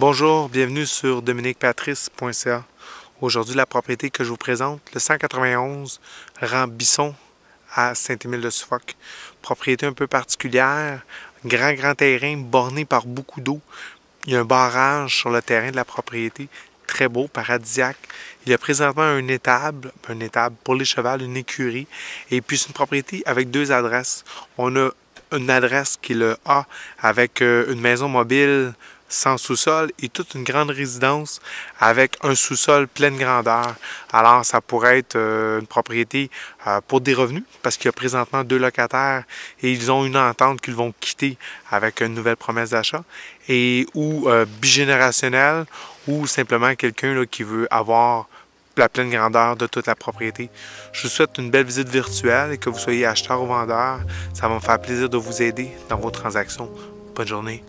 Bonjour, bienvenue sur dominiquepatrice.ca. Aujourd'hui, la propriété que je vous présente, le 191 rang Bisson à Saint-Émile-de-Suffolk. Propriété un peu particulière, grand grand terrain borné par beaucoup d'eau. Il y a un barrage sur le terrain de la propriété, très beau, paradisiaque. Il y a présentement un étable, un étable pour les chevaux, une écurie, et puis c'est une propriété avec deux adresses. On a une adresse qui est le A avec euh, une maison mobile sans sous-sol et toute une grande résidence avec un sous-sol pleine grandeur. Alors, ça pourrait être euh, une propriété euh, pour des revenus parce qu'il y a présentement deux locataires et ils ont une entente qu'ils vont quitter avec une nouvelle promesse d'achat et ou euh, bigénérationnel ou simplement quelqu'un qui veut avoir la pleine grandeur de toute la propriété. Je vous souhaite une belle visite virtuelle et que vous soyez acheteur ou vendeur. Ça va me faire plaisir de vous aider dans vos transactions. Bonne journée.